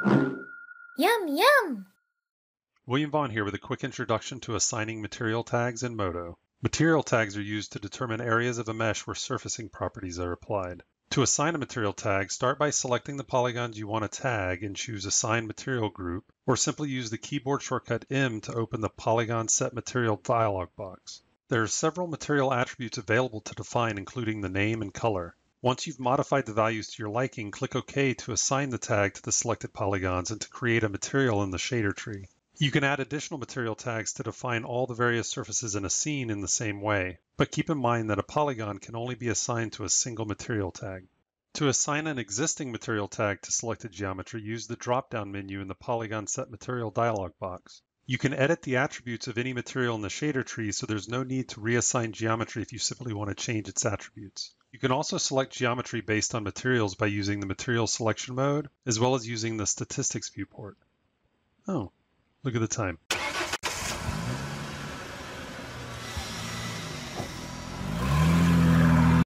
Yum, yum! William Vaughan here with a quick introduction to assigning material tags in Modo. Material tags are used to determine areas of a mesh where surfacing properties are applied. To assign a material tag, start by selecting the polygons you want to tag and choose Assign Material Group, or simply use the keyboard shortcut M to open the Polygon Set Material dialog box. There are several material attributes available to define, including the name and color. Once you've modified the values to your liking, click OK to assign the tag to the selected polygons and to create a material in the shader tree. You can add additional material tags to define all the various surfaces in a scene in the same way, but keep in mind that a polygon can only be assigned to a single material tag. To assign an existing material tag to selected geometry, use the drop-down menu in the Polygon Set Material dialog box. You can edit the attributes of any material in the shader tree, so there's no need to reassign geometry if you simply want to change its attributes. You can also select geometry based on materials by using the Material Selection mode, as well as using the Statistics viewport. Oh, look at the time.